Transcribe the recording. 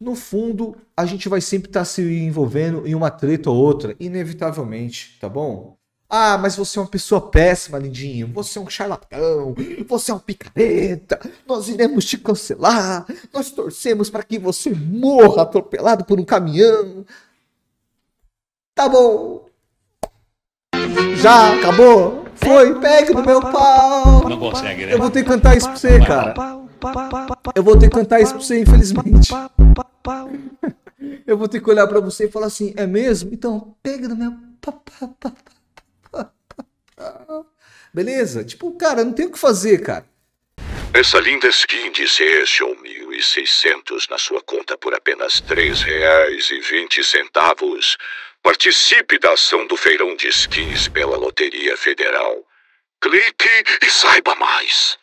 no fundo, a gente vai sempre estar tá se envolvendo em uma treta ou outra, inevitavelmente, tá bom? Ah, mas você é uma pessoa péssima, lindinho. Você é um charlatão. Você é um picareta. Nós iremos te cancelar. Nós torcemos para que você morra atropelado por um caminhão. Tá bom. Já acabou? Foi, pegue no meu pau. Não consegue, né? Eu vou ter que cantar isso pra você, cara. Eu vou ter que cantar isso pra você, infelizmente. Eu vou ter que olhar pra você e falar assim: é mesmo? Então, pega no meu. Beleza? Tipo, cara, não tem o que fazer, cara. Essa linda skin de Seation 1.600 na sua conta por apenas R$ 3,20. Participe da ação do feirão de skins pela Loteria Federal. Clique e saiba mais.